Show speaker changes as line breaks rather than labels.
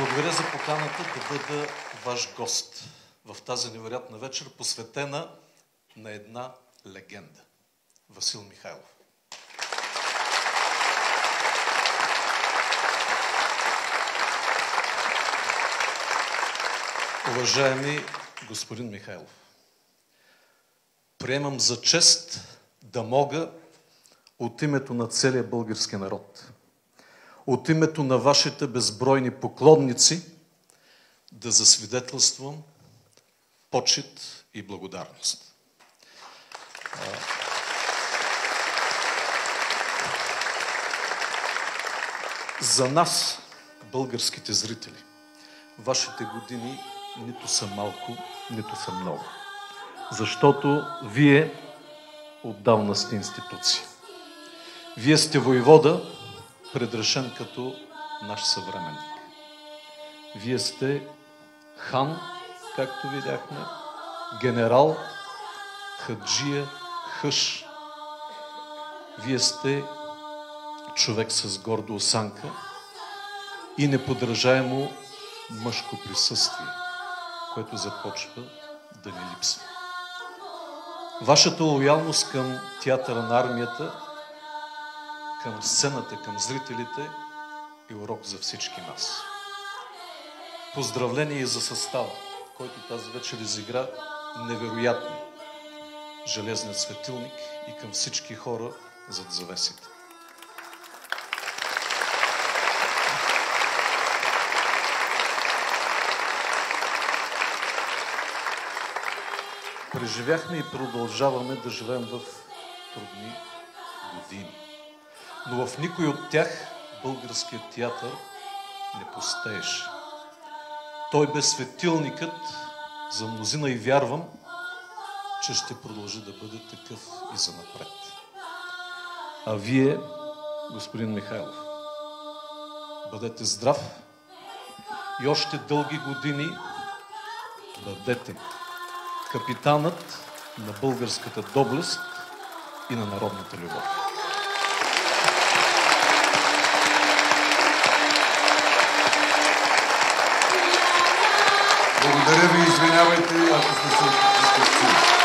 Благодаря за поканата да бъда ваш гост в тази невероятна вечер, посветена на една легенда. Васил Михайлов. Уважаеми господин Михайлов, приемам за чест да мога от името на целия български народ, от името на вашите безбройни поклонници да засвидетелствам почет и благодарност. За нас, българските зрители, вашите години нито са малко, нито са много. Защото вие отдавна сте институция. Вие сте воевода, предрешен като наш съвременник. Вие сте хан, както видяхме, генерал, хаджия, хъш. Вие сте човек с гордо осанка и неподражаемо мъжко присъствие което започва да ни липсва. Вашата лоялност към театъра на армията, към сцената, към зрителите е урок за всички нас. Поздравление и за състава, който тази вечер изигра невероятно железният светилник и към всички хора зад завесите. преживяхме и продължаваме да живеем в трудни години. Но в никой от тях българският театър не постееше. Той бе светилникът за мнозина и вярвам, че ще продължи да бъде такъв и за напред. А вие, господин Михайлов, бъдете здрав и още дълги години бъдете капитанът на българската доблест и на народната любов.
Благодаря ви, извинявайте, ако сте се